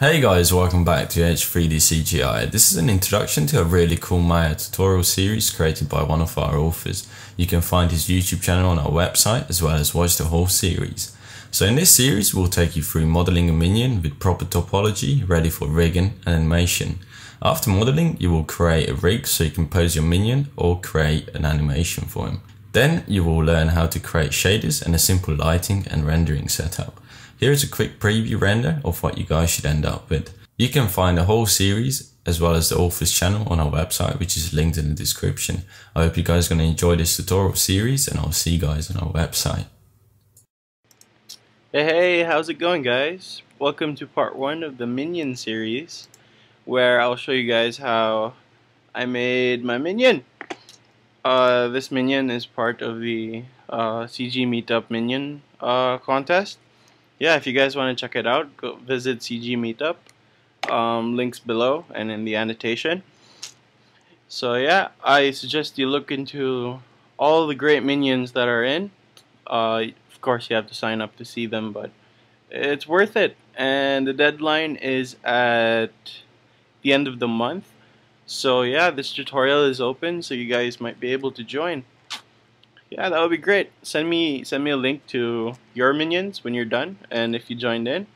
Hey guys, welcome back to Edge3D CGI. This is an introduction to a really cool Maya tutorial series created by one of our authors. You can find his YouTube channel on our website as well as watch the whole series. So in this series we'll take you through modeling a minion with proper topology ready for rigging and animation. After modeling you will create a rig so you can pose your minion or create an animation for him. Then you will learn how to create shaders and a simple lighting and rendering setup. Here is a quick preview render of what you guys should end up with. You can find the whole series as well as the author's channel on our website which is linked in the description. I hope you guys are going to enjoy this tutorial series and I'll see you guys on our website. Hey, hey, how's it going guys? Welcome to part 1 of the Minion series where I'll show you guys how I made my Minion. Uh, this Minion is part of the uh, CG Meetup Minion uh, contest yeah, if you guys want to check it out, go visit CG Meetup. Um, links below and in the annotation. So yeah, I suggest you look into all the great minions that are in. Uh, of course, you have to sign up to see them, but it's worth it. And the deadline is at the end of the month. So yeah, this tutorial is open, so you guys might be able to join. Yeah, that would be great. Send me send me a link to your minions when you're done, and if you joined in,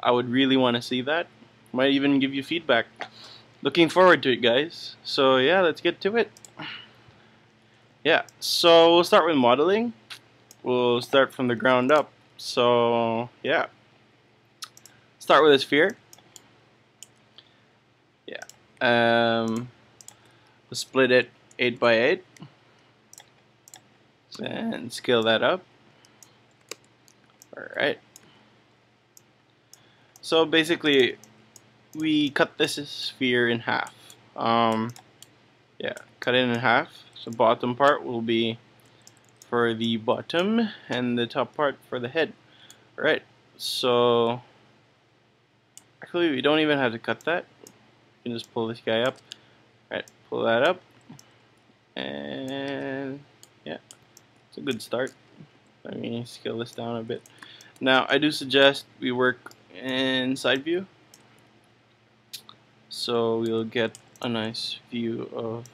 I would really want to see that. Might even give you feedback. Looking forward to it, guys. So yeah, let's get to it. Yeah, so we'll start with modeling. We'll start from the ground up. So yeah, start with a sphere. Um, split it eight by eight and scale that up. Alright. So basically, we cut this sphere in half. Um, yeah, cut it in half. So bottom part will be for the bottom and the top part for the head. Alright, so actually we don't even have to cut that. Can just pull this guy up. Alright, pull that up. And yeah. It's a good start. Let me scale this down a bit. Now, I do suggest we work in side view. So we'll get a nice view of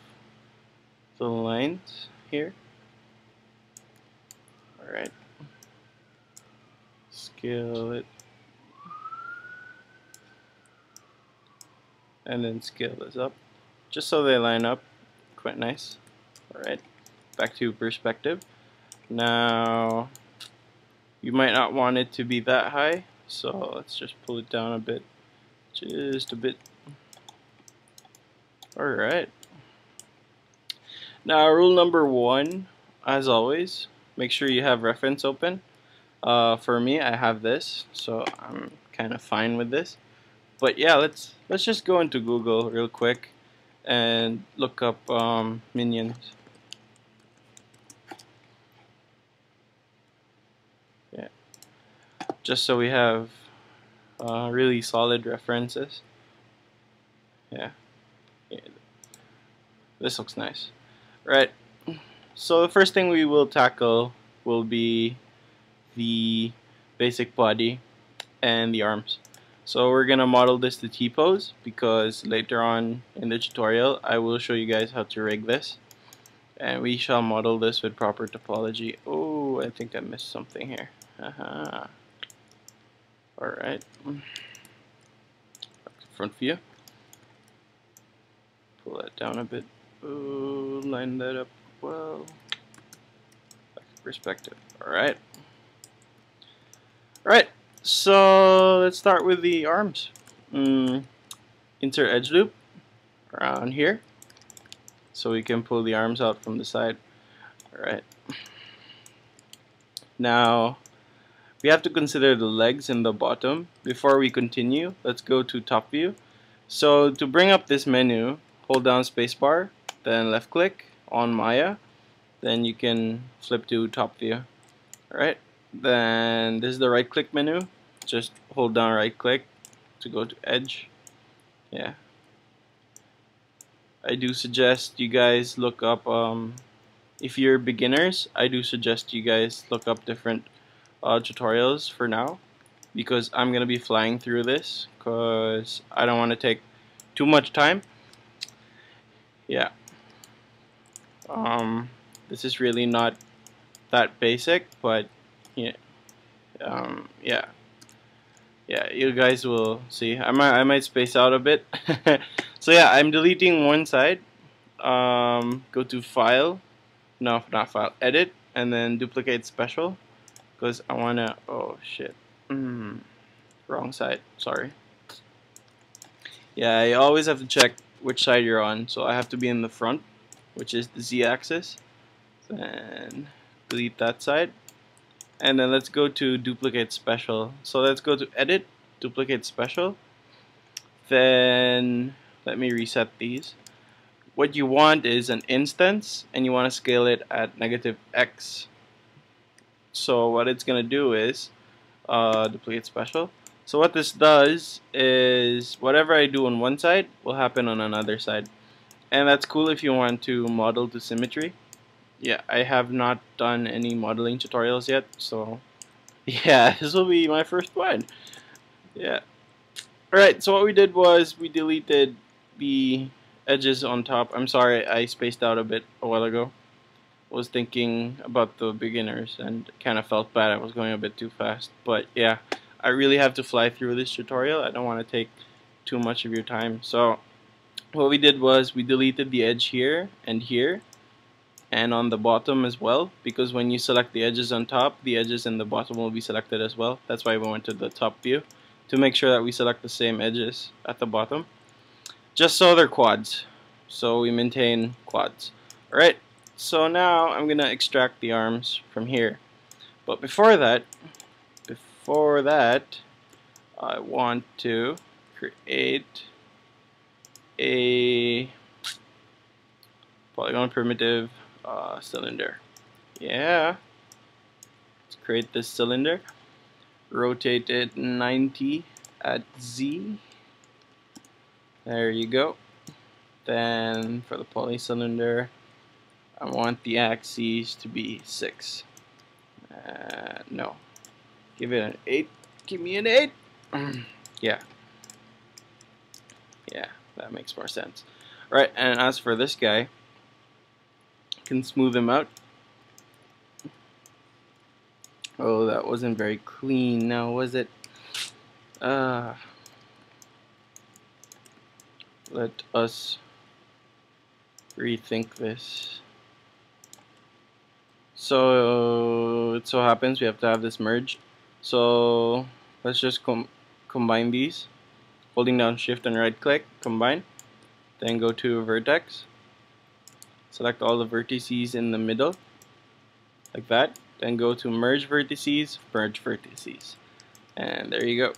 the lines here. Alright. Scale it. And then scale this up. Just so they line up. Quite nice. Alright. Back to perspective. Now, you might not want it to be that high, so let's just pull it down a bit, just a bit. Alright. Now, rule number one, as always, make sure you have reference open. Uh, for me, I have this, so I'm kind of fine with this. But yeah, let's let's just go into Google real quick and look up um, minions. just so we have uh, really solid references. Yeah. yeah. This looks nice. Right. So the first thing we will tackle will be the basic body and the arms. So we're gonna model this to T-pose because later on in the tutorial I will show you guys how to rig this and we shall model this with proper topology. Oh, I think I missed something here. Uh -huh. Alright. Front view. Pull that down a bit. Ooh, line that up well. Perspective. Alright. Alright, so let's start with the arms. Mm, insert edge loop around here so we can pull the arms out from the side. Alright. Now, we have to consider the legs in the bottom. Before we continue, let's go to top view. So to bring up this menu, hold down spacebar, then left click on Maya, then you can flip to top view. Alright, then this is the right click menu. Just hold down right click to go to edge. Yeah. I do suggest you guys look up, um, if you're beginners, I do suggest you guys look up different uh, tutorials for now because I'm gonna be flying through this because I don't want to take too much time yeah um, this is really not that basic but yeah um, yeah yeah you guys will see. I might, I might space out a bit. So yeah I'm deleting one side. Um, go to file. No not file. Edit and then duplicate special because I wanna oh shit. Mm, wrong side. Sorry. Yeah you always have to check which side you're on so I have to be in the front which is the z-axis. And delete that side and then let's go to duplicate special. So let's go to edit duplicate special. Then let me reset these. What you want is an instance and you want to scale it at negative x. So what it's gonna do is uh, duplicate special. So what this does is whatever I do on one side will happen on another side. And that's cool if you want to model to symmetry yeah I have not done any modeling tutorials yet so yeah this will be my first one yeah alright so what we did was we deleted the edges on top. I'm sorry, I spaced out a bit a while ago. Was thinking about the beginners and kind of felt bad I was going a bit too fast. But yeah, I really have to fly through this tutorial. I don't want to take too much of your time. So what we did was we deleted the edge here and here and on the bottom as well because when you select the edges on top the edges in the bottom will be selected as well that's why we went to the top view to make sure that we select the same edges at the bottom just so they're quads. So we maintain quads. Alright, so now I'm to extract the arms from here. But before that, before that, I want to create a polygon primitive uh, cylinder. Yeah. Let's create this cylinder. Rotate it 90 at Z there you go. Then for the poly cylinder, I want the axes to be 6. Uh, no. Give it an 8. Give me an 8. yeah. Yeah, that makes more sense. Right, and as for this guy, can smooth them out. Oh, that wasn't very clean now, was it? Uh, let us rethink this. So it so happens we have to have this merge. So let's just com combine these. Holding down shift and right click, combine. Then go to vertex. Select all the vertices in the middle. Like that. Then go to merge vertices, merge vertices. And there you go.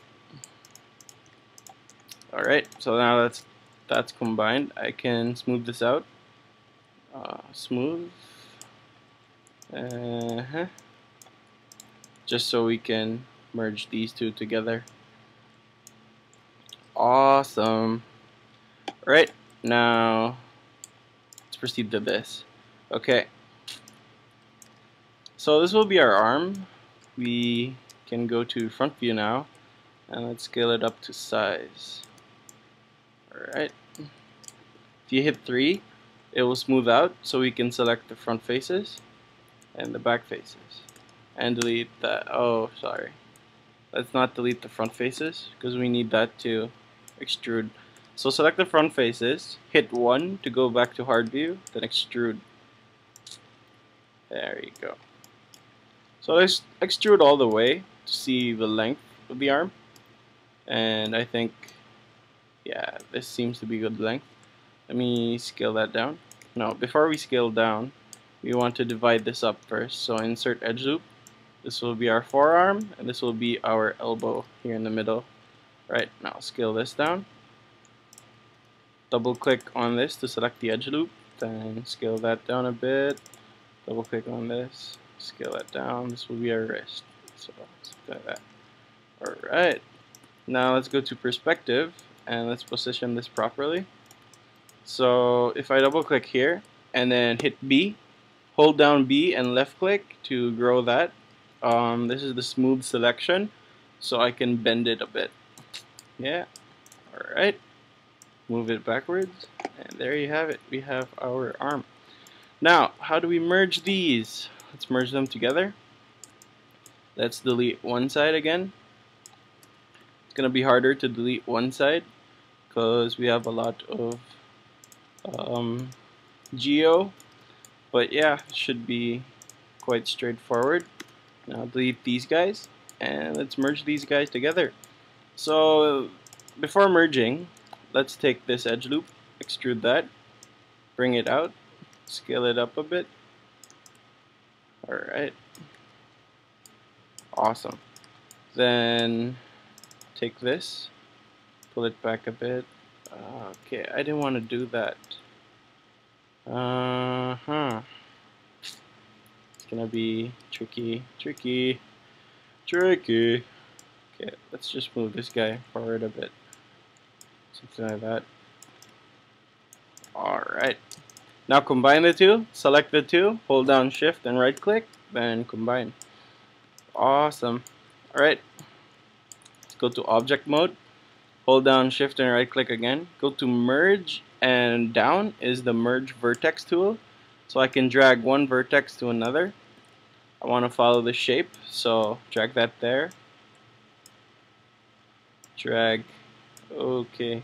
Alright, so now let's that's combined I can smooth this out uh, smooth uh -huh. just so we can merge these two together awesome right now proceed to this okay so this will be our arm we can go to front view now and let's scale it up to size Alright. If you hit 3, it will smooth out so we can select the front faces and the back faces. And delete that. Oh, sorry. Let's not delete the front faces because we need that to extrude. So select the front faces, hit 1 to go back to hard view, then extrude. There you go. So let's extrude all the way to see the length of the arm. And I think yeah this seems to be good length let me scale that down now before we scale down we want to divide this up first so insert edge loop this will be our forearm and this will be our elbow here in the middle right now scale this down double click on this to select the edge loop then scale that down a bit double click on this scale that down this will be our wrist so like that alright now let's go to perspective and let's position this properly. So if I double click here and then hit B, hold down B and left click to grow that. Um, this is the smooth selection. so I can bend it a bit. Yeah, alright. Move it backwards, and there you have it. We have our arm. Now, how do we merge these? Let's merge them together. Let's delete one side again. It's going to be harder to delete one side because we have a lot of um, geo. But yeah, should be quite straightforward. Now delete these guys and let's merge these guys together. So before merging, let's take this edge loop, extrude that, bring it out, scale it up a bit. Alright. Awesome. Then take this, pull it back a bit. Okay, I didn't want to do that. Uh huh. It's gonna be tricky, tricky, tricky. Okay, let's just move this guy forward a bit. Something like that. Alright. Now combine the two, select the two, hold down shift and right click, then combine. Awesome. Alright. Let's go to object mode. Hold down shift and right click again. Go to merge and down is the merge vertex tool. So I can drag one vertex to another. I want to follow the shape, so drag that there. Drag, okay.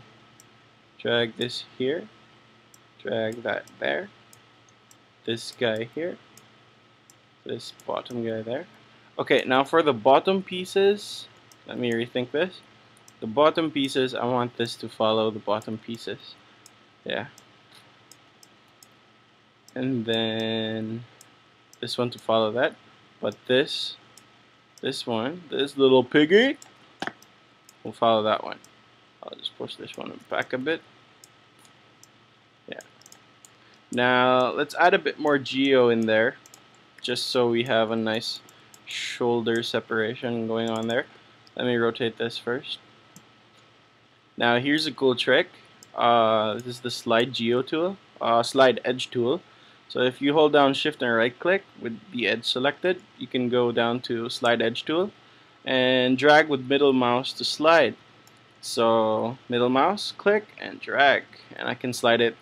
Drag this here. Drag that there. This guy here. This bottom guy there. Okay, now for the bottom pieces, let me rethink this. The bottom pieces, I want this to follow the bottom pieces. Yeah. And then this one to follow that. But this, this one, this little piggy, will follow that one. I'll just push this one back a bit. Yeah. Now, let's add a bit more geo in there, just so we have a nice shoulder separation going on there. Let me rotate this first. Now here's a cool trick. Uh, this is the slide geo tool, uh, slide edge tool. So if you hold down shift and right click with the edge selected, you can go down to slide edge tool and drag with middle mouse to slide. So middle mouse, click and drag and I can slide it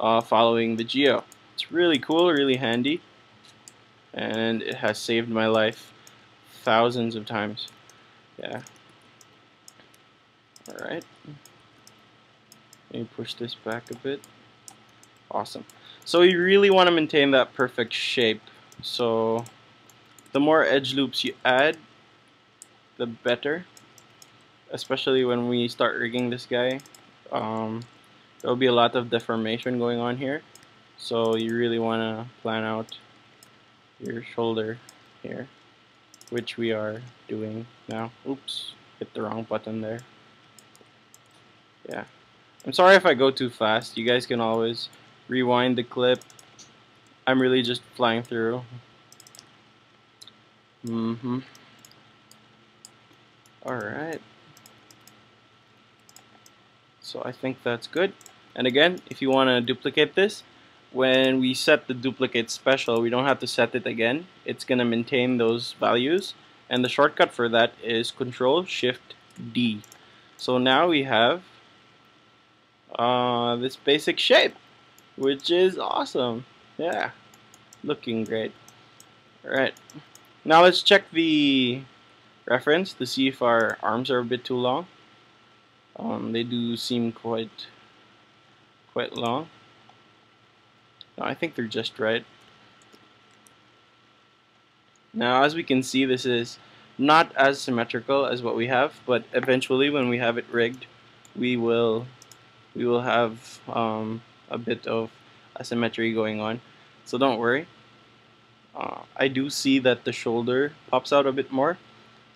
uh, following the geo. It's really cool, really handy and it has saved my life thousands of times. Yeah. Alright. Let me push this back a bit. Awesome. So you really want to maintain that perfect shape. So the more edge loops you add, the better. Especially when we start rigging this guy. Um, there will be a lot of deformation going on here. So you really want to plan out your shoulder here, which we are doing now. Oops, hit the wrong button there. Yeah. I'm sorry if I go too fast. You guys can always rewind the clip. I'm really just flying through. Mm-hmm. Alright. So I think that's good. And again, if you want to duplicate this, when we set the duplicate special, we don't have to set it again. It's going to maintain those values. And the shortcut for that is Control Shift D. So now we have uh, this basic shape, which is awesome. Yeah, looking great. Alright, now let's check the reference to see if our arms are a bit too long. Um, they do seem quite quite long. No, I think they're just right. Now, as we can see, this is not as symmetrical as what we have, but eventually when we have it rigged, we will we will have um, a bit of asymmetry going on. So don't worry. Uh, I do see that the shoulder pops out a bit more.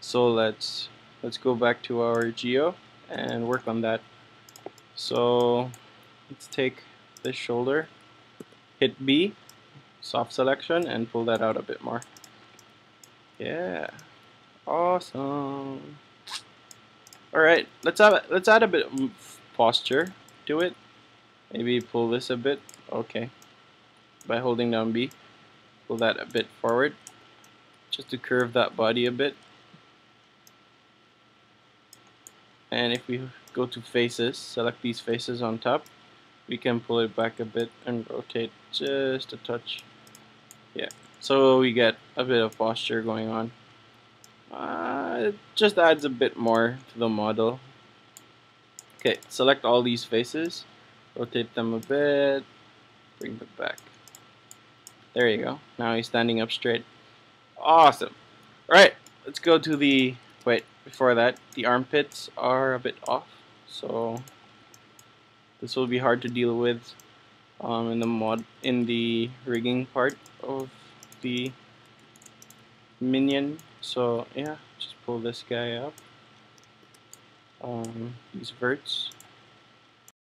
So let's let's go back to our geo and work on that. So let's take this shoulder hit B, soft selection, and pull that out a bit more. Yeah, awesome. All right, let's add let's add a bit of posture to it. Maybe pull this a bit. Okay, by holding down B, pull that a bit forward, just to curve that body a bit. And if we go to faces select these faces on top we can pull it back a bit and rotate just a touch. Yeah so we get a bit of posture going on. Uh, it just adds a bit more to the model. Okay select all these faces rotate them a bit bring them back. There you go. Now he's standing up straight. Awesome. All right let's go to the wait before that the armpits are a bit off so this will be hard to deal with um, in the mod in the rigging part of the minion. So yeah just pull this guy up. Um, these verts